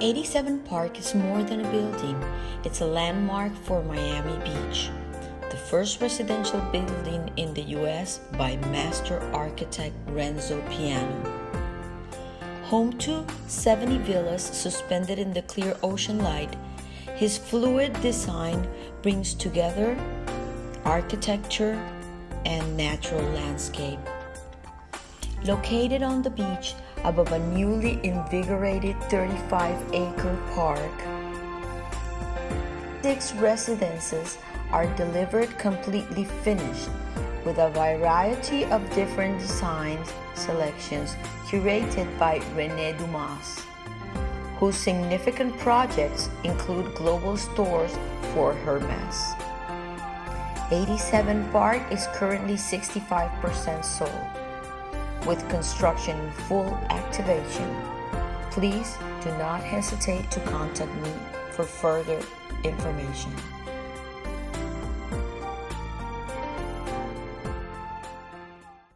87 Park is more than a building, it's a landmark for Miami Beach. The first residential building in the US by master architect Renzo Piano. Home to 70 villas suspended in the clear ocean light, his fluid design brings together architecture and natural landscape. Located on the beach, above a newly invigorated 35 acre park. Six residences are delivered completely finished with a variety of different designs selections curated by Rene Dumas, whose significant projects include global stores for Hermes. 87 Park is currently 65% sold with construction full activation. Please do not hesitate to contact me for further information.